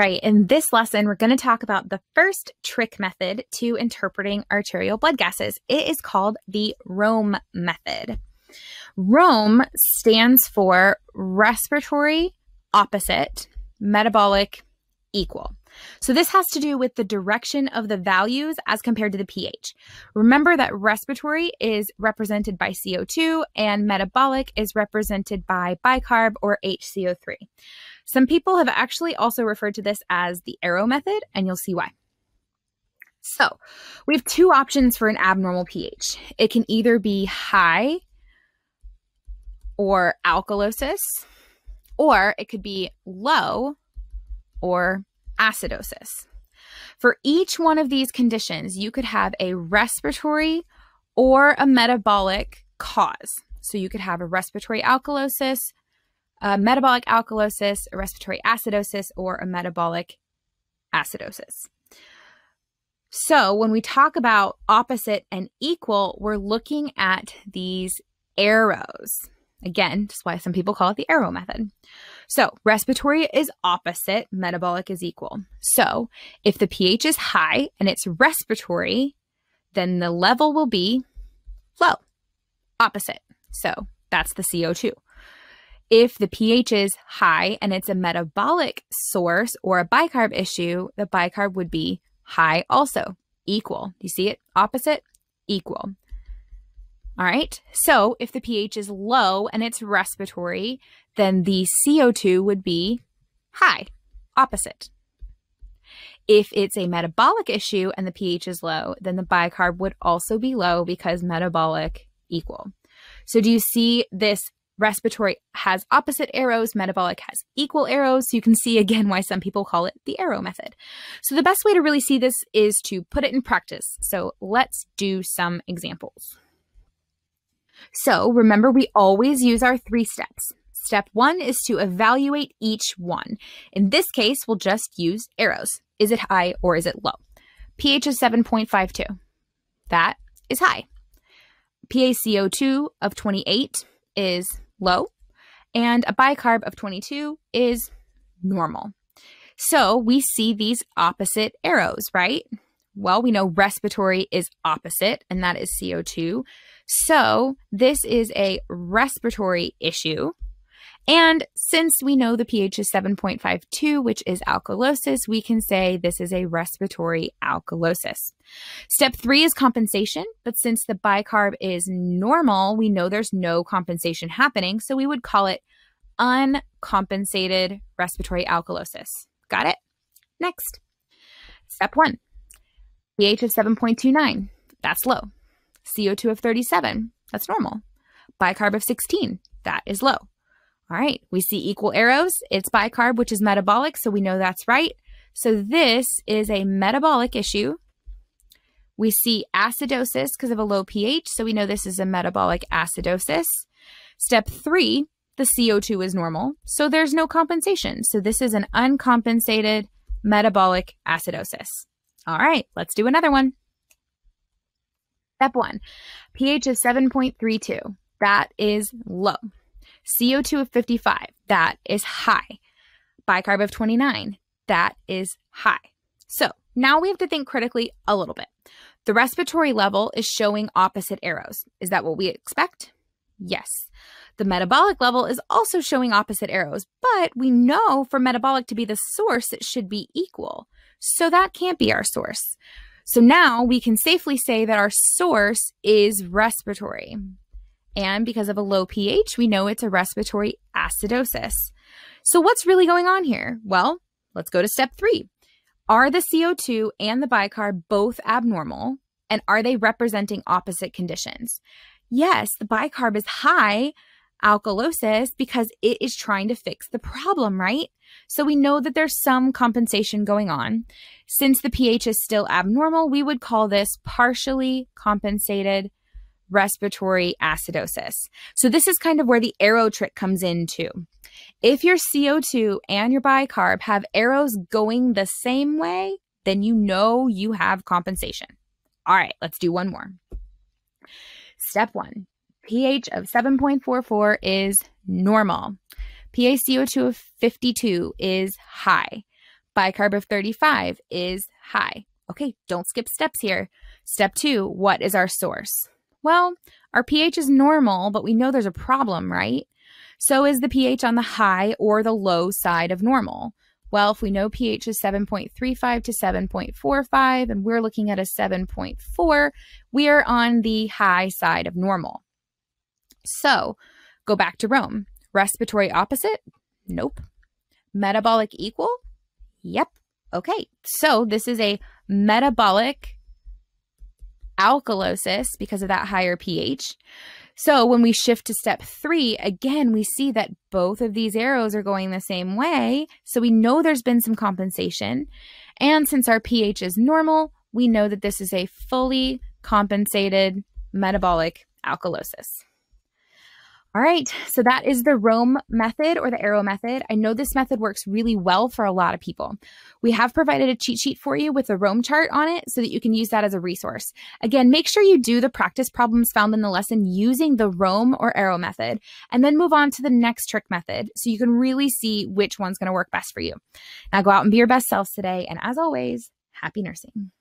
right, in this lesson, we're going to talk about the first trick method to interpreting arterial blood gases. It is called the ROME method. ROME stands for respiratory opposite, metabolic equal. So this has to do with the direction of the values as compared to the pH. Remember that respiratory is represented by CO2 and metabolic is represented by bicarb or HCO3. Some people have actually also referred to this as the arrow method, and you'll see why. So, we have two options for an abnormal pH. It can either be high or alkalosis, or it could be low or acidosis. For each one of these conditions, you could have a respiratory or a metabolic cause. So you could have a respiratory alkalosis, a metabolic alkalosis, a respiratory acidosis, or a metabolic acidosis. So when we talk about opposite and equal, we're looking at these arrows. Again, just why some people call it the arrow method. So, respiratory is opposite, metabolic is equal. So, if the pH is high and it's respiratory, then the level will be low, opposite. So, that's the CO2. If the pH is high and it's a metabolic source or a bicarb issue, the bicarb would be high also, equal. You see it? Opposite, equal. All right. So if the pH is low and it's respiratory, then the CO2 would be high, opposite. If it's a metabolic issue and the pH is low, then the bicarb would also be low because metabolic equal. So do you see this respiratory has opposite arrows, metabolic has equal arrows. So you can see again why some people call it the arrow method. So the best way to really see this is to put it in practice. So let's do some examples. So remember, we always use our three steps. Step one is to evaluate each one. In this case, we'll just use arrows. Is it high or is it low? pH is 7.52. That is high. PaCO2 of 28 is low, and a bicarb of 22 is normal. So we see these opposite arrows, right? Well, we know respiratory is opposite, and that is CO2. So this is a respiratory issue. And since we know the pH is 7.52, which is alkalosis, we can say this is a respiratory alkalosis. Step three is compensation, but since the bicarb is normal, we know there's no compensation happening, so we would call it uncompensated respiratory alkalosis. Got it? Next. Step one, pH of 7.29. That's low. CO2 of 37, that's normal. Bicarb of 16, that is low. All right, we see equal arrows. It's bicarb, which is metabolic, so we know that's right. So this is a metabolic issue. We see acidosis because of a low pH, so we know this is a metabolic acidosis. Step three, the CO2 is normal, so there's no compensation. So this is an uncompensated metabolic acidosis. All right, let's do another one. Step one, pH is 7.32. That is low. CO2 of 55. That is high. Bicarb of 29. That is high. So now we have to think critically a little bit. The respiratory level is showing opposite arrows. Is that what we expect? Yes. The metabolic level is also showing opposite arrows, but we know for metabolic to be the source, it should be equal. So that can't be our source. So now we can safely say that our source is respiratory. And because of a low pH, we know it's a respiratory acidosis. So what's really going on here? Well, let's go to step three. Are the CO2 and the bicarb both abnormal? And are they representing opposite conditions? Yes, the bicarb is high, alkalosis because it is trying to fix the problem, right? So we know that there's some compensation going on. Since the pH is still abnormal, we would call this partially compensated respiratory acidosis. So this is kind of where the arrow trick comes in too. If your CO2 and your bicarb have arrows going the same way, then you know you have compensation. All right, let's do one more. Step one, pH of 7.44 is normal. PaCO2 of 52 is high. Bicarb of 35 is high. Okay, don't skip steps here. Step two, what is our source? Well, our pH is normal, but we know there's a problem, right? So is the pH on the high or the low side of normal? Well, if we know pH is 7.35 to 7.45 and we're looking at a 7.4, we are on the high side of normal. So go back to Rome. Respiratory opposite? Nope. Metabolic equal? Yep. Okay. So this is a metabolic alkalosis because of that higher pH. So when we shift to step three, again, we see that both of these arrows are going the same way. So we know there's been some compensation. And since our pH is normal, we know that this is a fully compensated metabolic alkalosis. All right, so that is the Rome method or the arrow method. I know this method works really well for a lot of people. We have provided a cheat sheet for you with the Rome chart on it so that you can use that as a resource. Again, make sure you do the practice problems found in the lesson using the Rome or arrow method, and then move on to the next trick method so you can really see which one's going to work best for you. Now go out and be your best selves today, and as always, happy nursing.